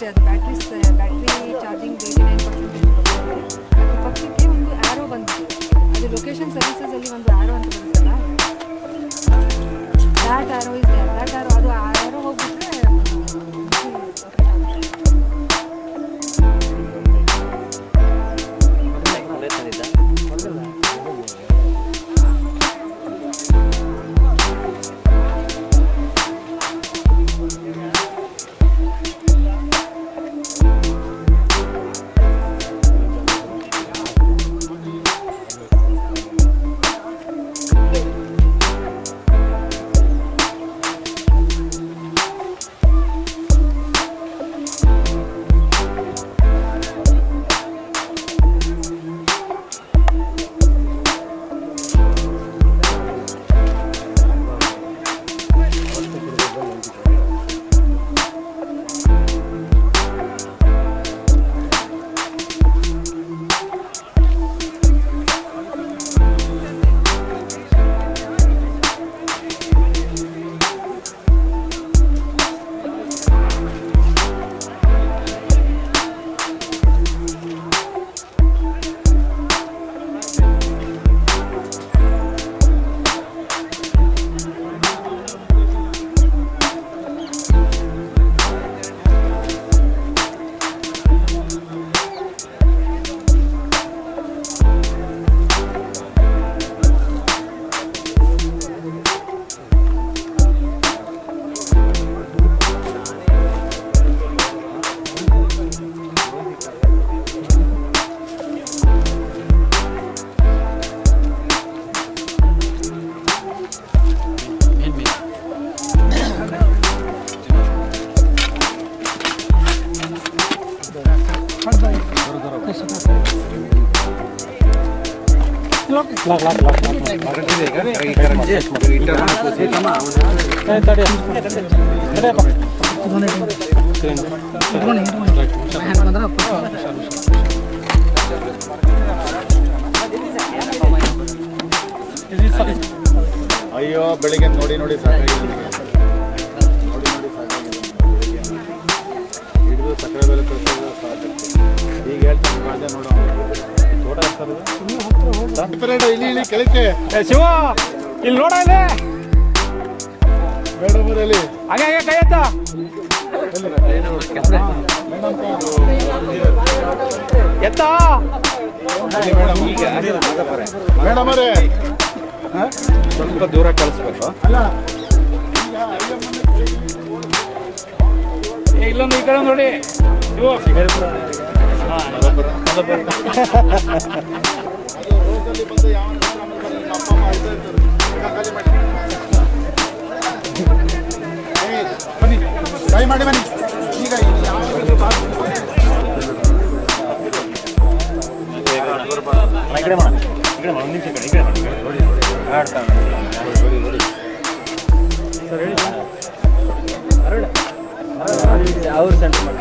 Battery battery charging eighty nine percent ಅಯ್ಯೋ ಬೆಳಿಗ್ಗೆ ನೋಡಿ ನೋಡಿ ಸಾಕಾಗಿದೆ ಇಲ್ಲಿ ಇಲ್ಲಿ ಕೆಳಕ್ಕೆ. ಶಿವ ಇಲ್ಲಿ ನೋಡ ಇಲ್ಲಿ ಮೇಡಮ್ ಅವರಲ್ಲಿ ಹಾಗೆ ಹಾಗೆ ಕೈ ಎತ್ತ. ಎತ್ತ. ಮೇಡಮ್ ಅವರೇ ಸ್ವಲ್ಪ ದೂರ ಕಳಿಸ್ಬೇಕು. ಅಲ್ಲ. ಏ, ಇಲ್ಲೊಂದು ಈ ಕಡೆ ನೋಡಿ. ಶಿವ. ರೋಡಲ್ಲಿ ಬಂದು ಯಾವ ನಮ್ಮ ಅಪ್ಪ ಅಮ್ಮ ಅಳ್ತಾ ಇರ್ತಾರೆ. ಈಗ ಖಾಲಿ ಮಾಡಿ. ಏ, ಬನ್ನಿ ಟ್ರೈ ಮಾಡಿ ಬನ್ನಿ ಈಗ ಇಲ್ಲಿ ಯಾವ ಅವ್ರು ಸೆಂಟರ್ ಮಾಡಿ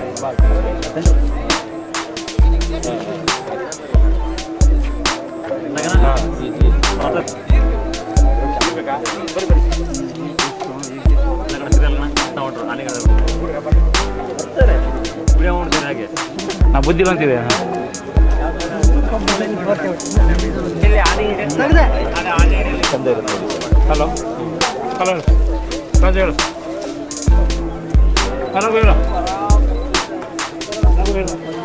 ನಾ ಬುದ್ಧಿ ಬಂತಿದೆ ಹಲೋ ಹಲೋ ರಾಜ ಹೇಳು ಹಲೋ ಹೇಳು ಹೇಳು